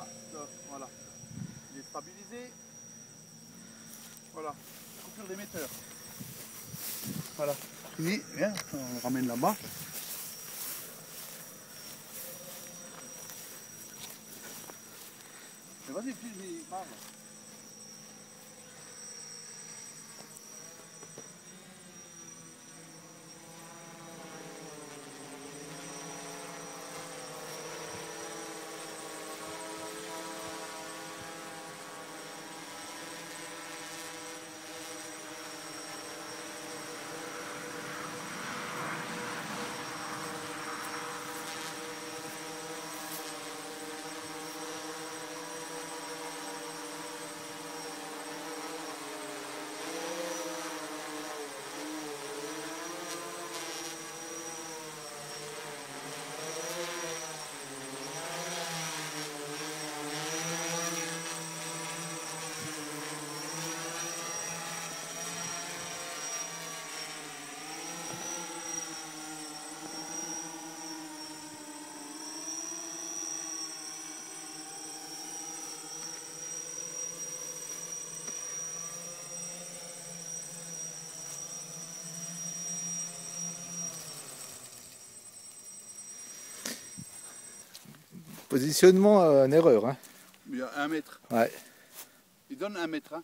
Là, là, voilà. Il est stabilisé. Voilà. Coupure d'émetteur. Voilà. Fini. Viens, on le ramène là-bas. Vas-y, file, parle. Positionnement euh, en erreur. Hein. Il y a un mètre. Ouais. Il donne un mètre. Hein.